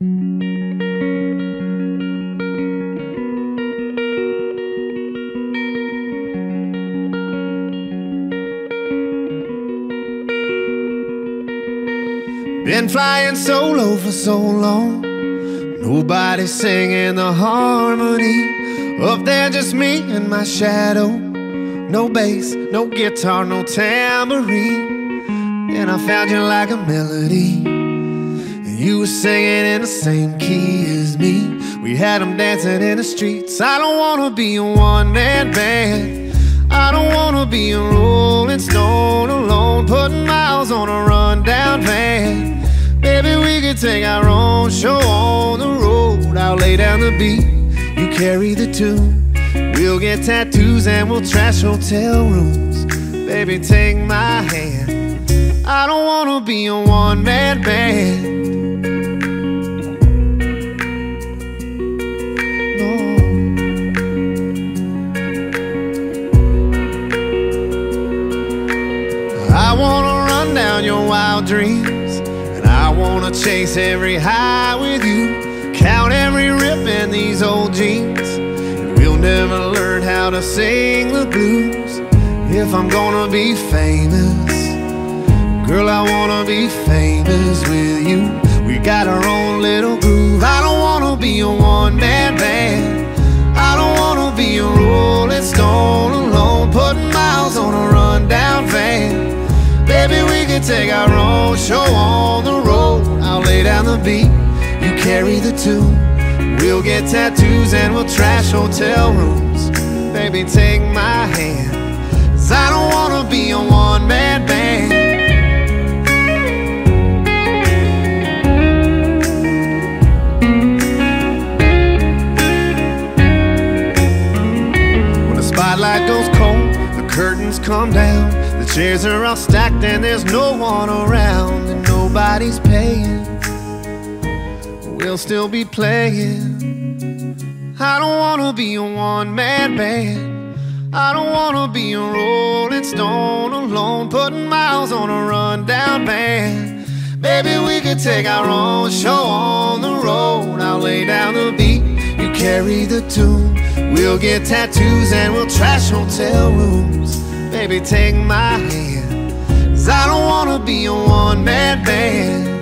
Been flying solo for so long. Nobody singing the harmony. Up there, just me and my shadow. No bass, no guitar, no tambourine. And I found you like a melody. You were singing in the same key as me. We had them dancing in the streets. I don't wanna be a one man band. I don't wanna be a rolling stone alone, putting miles on a rundown van. Maybe we could take our own show on the road. I'll lay down the beat, you carry the tune. We'll get tattoos and we'll trash hotel rooms. Baby, take my hand. I don't wanna be a one man band. I wanna run down your wild dreams, and I wanna chase every high with you. Count every rip in these old jeans, and we'll never learn how to sing the blues. If I'm gonna be famous, girl, I wanna be famous with you. We got our own little Baby, we can take our own show on the road. I'll lay down the beat, you carry the tune. We'll get tattoos and we'll trash hotel rooms. Baby, take my hand. Cause I don't wanna be a one man band. When the spotlight goes cold, the curtains come down. Chairs are all stacked and there's no one around, and nobody's paying. We'll still be playing. I don't wanna be a one man band. I don't wanna be a rolling stone alone, putting miles on a rundown van. Maybe we could take our own show on the road. I'll lay down the beat, you carry the tune. We'll get tattoos and we'll trash hotel rooms. Baby, take my hand. Cause I don't wanna be a one man band.